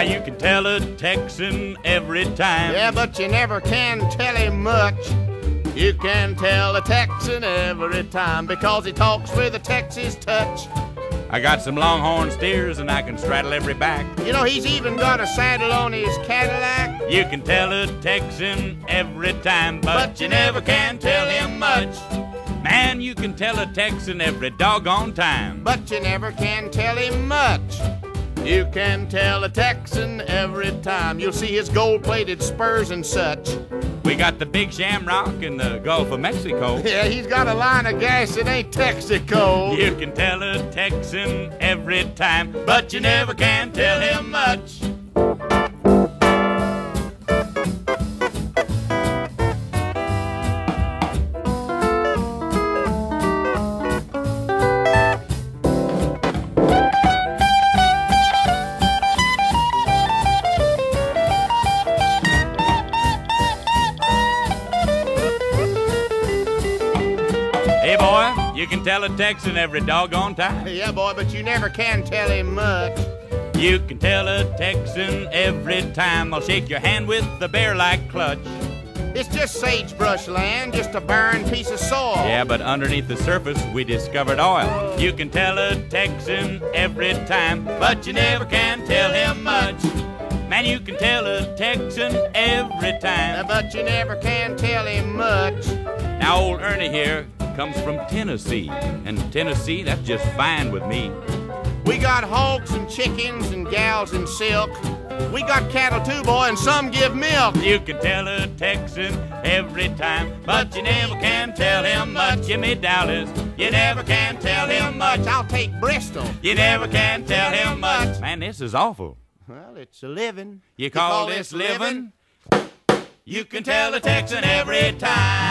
Now you can tell a Texan every time. Yeah, but you never can tell him much. You can tell a Texan every time because he talks with a Texas touch. I got some longhorn steers and I can straddle every back. You know, he's even got a saddle on his Cadillac. You can tell a Texan every time, but, but you never can tell him much. Man, you can tell a Texan every doggone time. But you never can tell him much. You can tell a Texan every time. You'll see his gold plated spurs and such. We got the big shamrock in the Gulf of Mexico. Yeah, he's got a line of gas that ain't Texaco. You can tell a Texan every time, but you never can tell him much. Hey, boy, you can tell a Texan every doggone time. Yeah, boy, but you never can tell him much. You can tell a Texan every time. I'll shake your hand with the bear like clutch. It's just sagebrush land, just a barren piece of soil. Yeah, but underneath the surface, we discovered oil. You can tell a Texan every time, but you never can tell him much. Man, you can tell a Texan every time, but you never can tell him much. Now, old Ernie here comes from Tennessee, and Tennessee, that's just fine with me. We got hogs and chickens and gals in silk. We got cattle too, boy, and some give milk. You can tell a Texan every time, but you never can tell him much. Jimmy Dallas, you never can tell him much. I'll take Bristol. You never can tell him much. Man, this is awful. Well, it's a living. You call, you call this living? living? You can tell a Texan every time.